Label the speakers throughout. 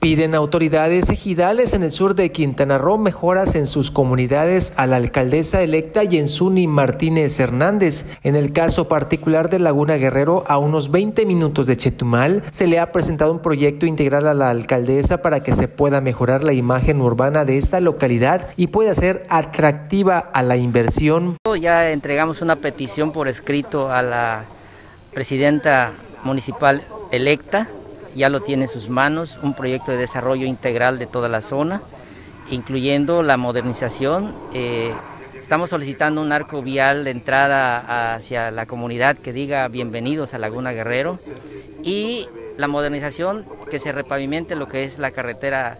Speaker 1: Piden autoridades ejidales en el sur de Quintana Roo mejoras en sus comunidades a la alcaldesa electa Yensuni Martínez Hernández. En el caso particular de Laguna Guerrero, a unos 20 minutos de Chetumal, se le ha presentado un proyecto integral a la alcaldesa para que se pueda mejorar la imagen urbana de esta localidad y pueda ser atractiva a la inversión.
Speaker 2: Ya entregamos una petición por escrito a la presidenta municipal electa ya lo tiene en sus manos, un proyecto de desarrollo integral de toda la zona, incluyendo la modernización. Eh, estamos solicitando un arco vial de entrada hacia la comunidad que diga bienvenidos a Laguna Guerrero y la modernización que se repavimente lo que es la carretera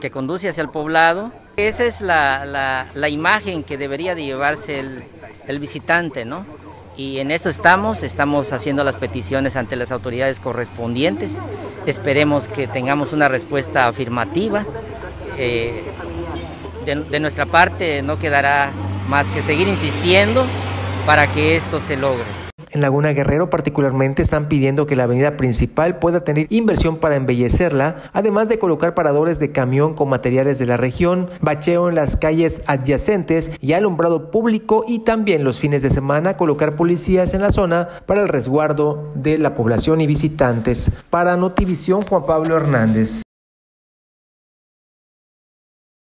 Speaker 2: que conduce hacia el poblado. Esa es la, imagen que debería de llevarse el, el visitante, ¿no? Y en eso estamos, estamos haciendo las peticiones ante las autoridades correspondientes. Esperemos que tengamos una respuesta afirmativa. Eh, de nuestra parte no quedará más que seguir insistiendo para que esto se logre.
Speaker 1: En Laguna Guerrero particularmente están pidiendo que la avenida principal pueda tener inversión para embellecerla, además de colocar paradores de camión con materiales de la región, bacheo en las calles adyacentes y alumbrado público y también los fines de semana colocar policías en la zona para el resguardo de la población y visitantes. Para Notivisión Juan Pablo Hernández.